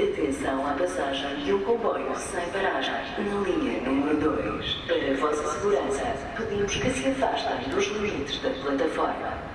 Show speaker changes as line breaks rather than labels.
Atenção à passagem de um comboio sem paragem na linha número 2. Para a vossa segurança, pedimos que se afastem dos limites da plataforma.